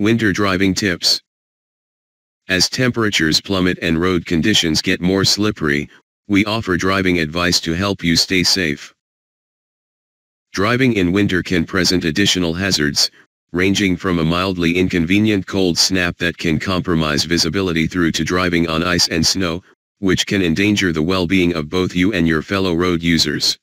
Winter driving tips. As temperatures plummet and road conditions get more slippery, we offer driving advice to help you stay safe. Driving in winter can present additional hazards, ranging from a mildly inconvenient cold snap that can compromise visibility through to driving on ice and snow, which can endanger the well-being of both you and your fellow road users.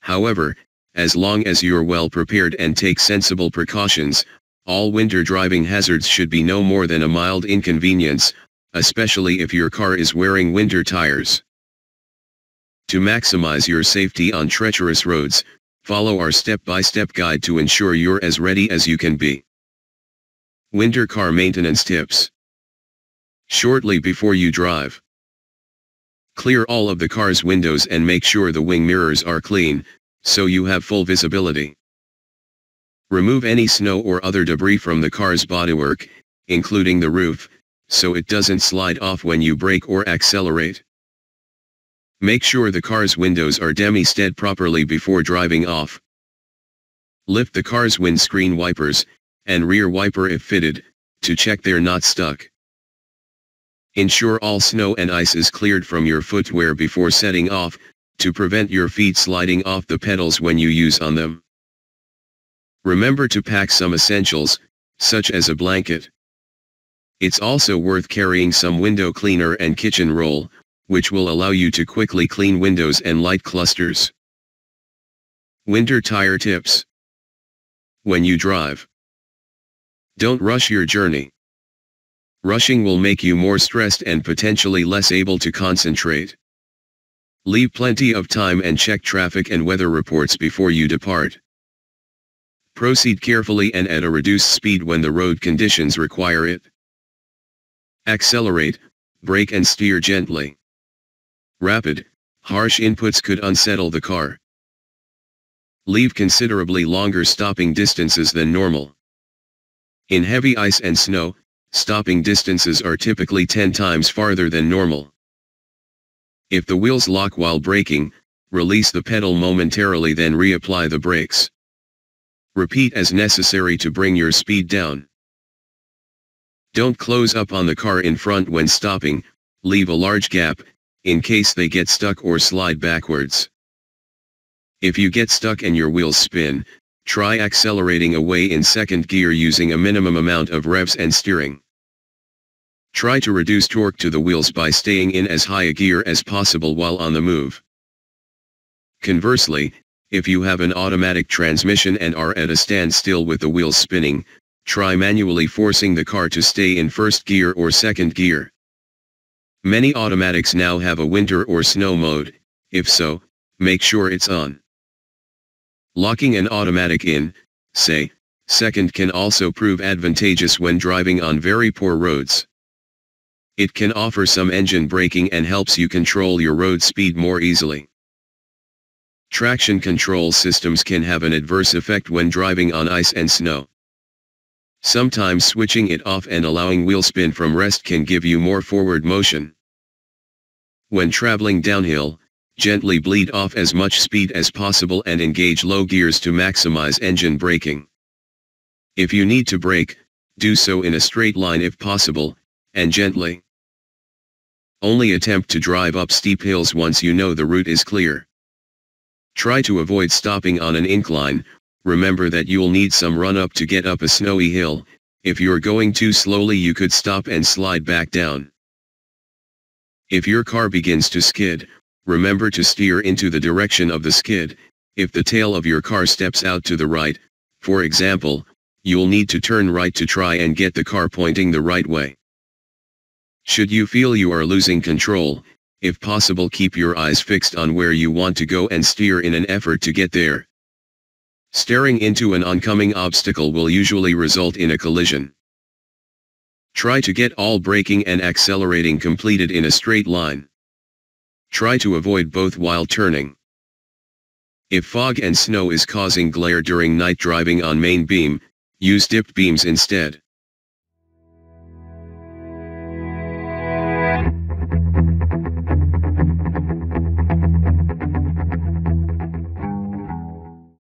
However, as long as you're well prepared and take sensible precautions, all winter driving hazards should be no more than a mild inconvenience, especially if your car is wearing winter tires. To maximize your safety on treacherous roads, follow our step-by-step -step guide to ensure you're as ready as you can be. Winter car maintenance tips. Shortly before you drive. Clear all of the car's windows and make sure the wing mirrors are clean, so you have full visibility. Remove any snow or other debris from the car's bodywork, including the roof, so it doesn't slide off when you brake or accelerate. Make sure the car's windows are demisted properly before driving off. Lift the car's windscreen wipers, and rear wiper if fitted, to check they're not stuck. Ensure all snow and ice is cleared from your footwear before setting off, to prevent your feet sliding off the pedals when you use on them. Remember to pack some essentials, such as a blanket. It's also worth carrying some window cleaner and kitchen roll, which will allow you to quickly clean windows and light clusters. Winter tire tips. When you drive. Don't rush your journey. Rushing will make you more stressed and potentially less able to concentrate. Leave plenty of time and check traffic and weather reports before you depart. Proceed carefully and at a reduced speed when the road conditions require it. Accelerate, brake and steer gently. Rapid, harsh inputs could unsettle the car. Leave considerably longer stopping distances than normal. In heavy ice and snow, stopping distances are typically 10 times farther than normal. If the wheels lock while braking, release the pedal momentarily then reapply the brakes. Repeat as necessary to bring your speed down. Don't close up on the car in front when stopping, leave a large gap, in case they get stuck or slide backwards. If you get stuck and your wheels spin, try accelerating away in second gear using a minimum amount of revs and steering. Try to reduce torque to the wheels by staying in as high a gear as possible while on the move. Conversely, if you have an automatic transmission and are at a standstill with the wheels spinning, try manually forcing the car to stay in first gear or second gear. Many automatics now have a winter or snow mode, if so, make sure it's on. Locking an automatic in, say, second can also prove advantageous when driving on very poor roads. It can offer some engine braking and helps you control your road speed more easily. Traction control systems can have an adverse effect when driving on ice and snow. Sometimes switching it off and allowing wheel spin from rest can give you more forward motion. When traveling downhill, gently bleed off as much speed as possible and engage low gears to maximize engine braking. If you need to brake, do so in a straight line if possible, and gently. Only attempt to drive up steep hills once you know the route is clear. Try to avoid stopping on an incline, remember that you'll need some run up to get up a snowy hill, if you're going too slowly you could stop and slide back down. If your car begins to skid, remember to steer into the direction of the skid, if the tail of your car steps out to the right, for example, you'll need to turn right to try and get the car pointing the right way. Should you feel you are losing control, if possible keep your eyes fixed on where you want to go and steer in an effort to get there. Staring into an oncoming obstacle will usually result in a collision. Try to get all braking and accelerating completed in a straight line. Try to avoid both while turning. If fog and snow is causing glare during night driving on main beam, use dipped beams instead.